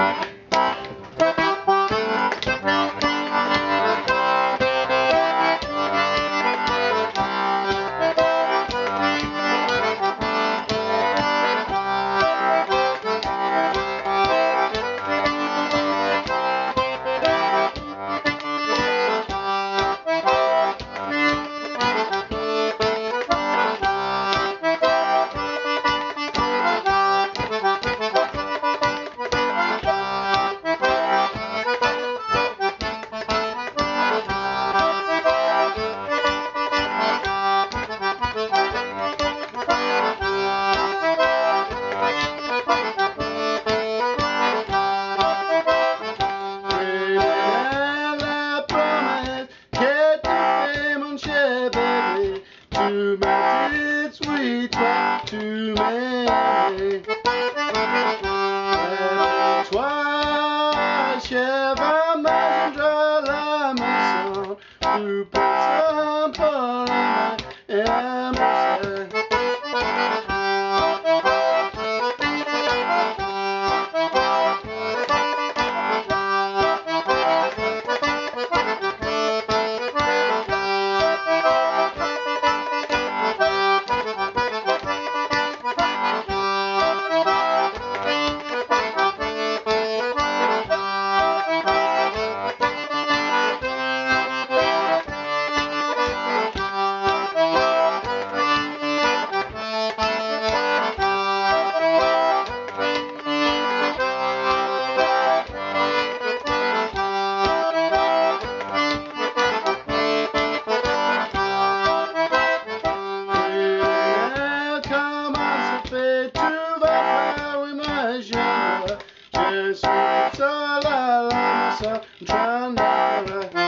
to sweet talk to me. Twice have I imagined dry sun to put some fun in my embassy. Je suis seul à la maison,